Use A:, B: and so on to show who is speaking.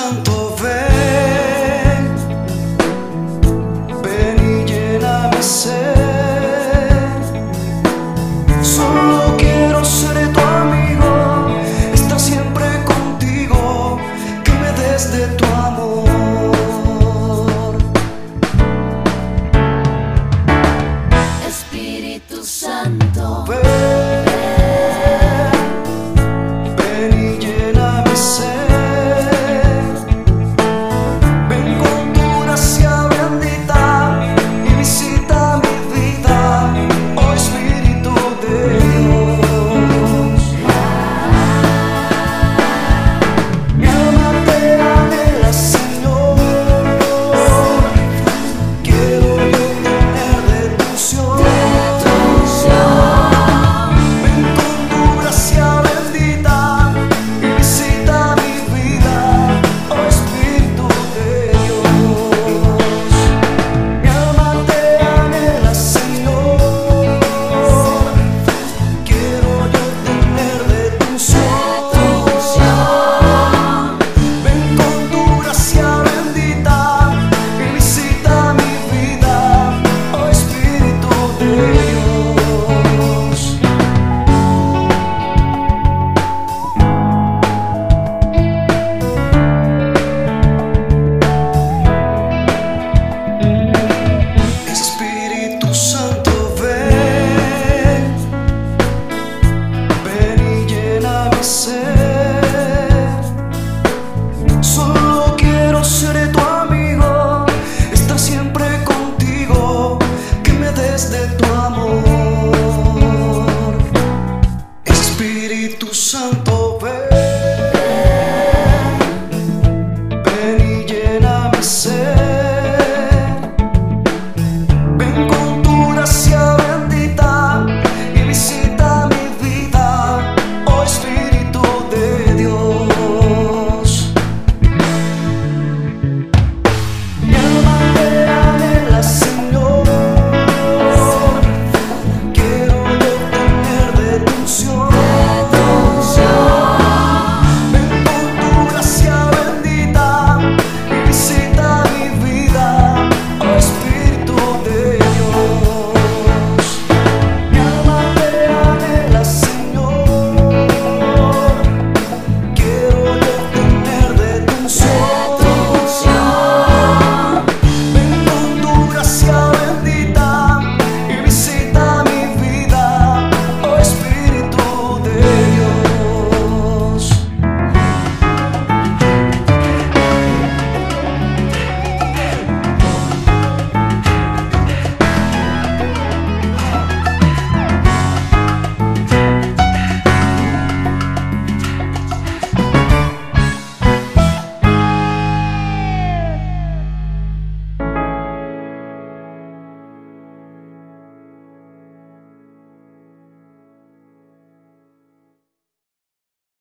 A: Santo, ven, ven y llena mi ser. Solo quiero ser tu amigo, estar siempre contigo, que me des de tu amor.
B: Espíritu Santo,
A: ven.